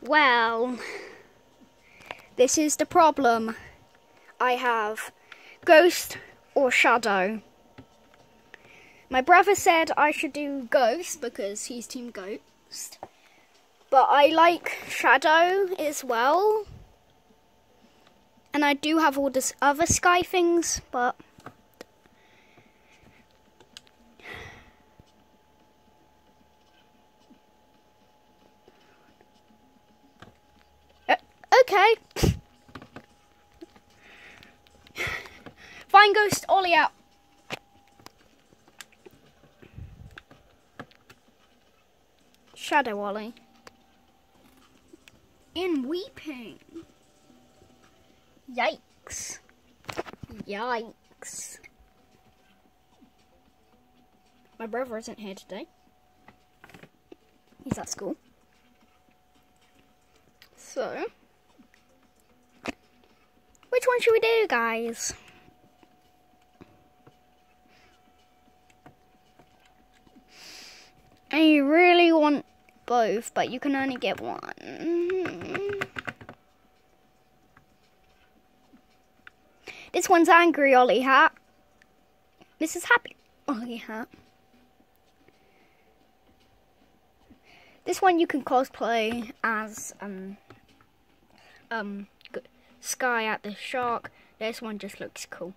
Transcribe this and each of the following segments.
Well, this is the problem. I have ghost or shadow. My brother said I should do ghost because he's team ghost. But I like shadow as well. And I do have all this other Skye things, but okay. Fine Ghost, Ollie out. Shadow Ollie. In weeping. Yikes. Yikes. My brother isn't here today. He's at school. So, which one should we do, guys? I really want both, but you can only get one. This one's angry, Ollie Hat. This is happy, Ollie Hat. This one you can cosplay as um um Skye at the shark. This one just looks cool.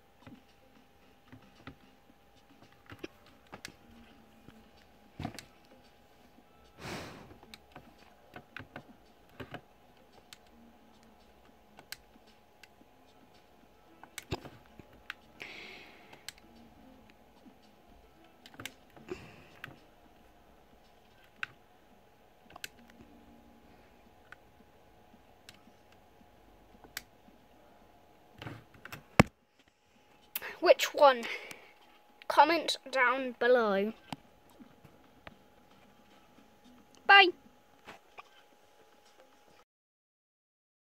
Which one? Comment down below.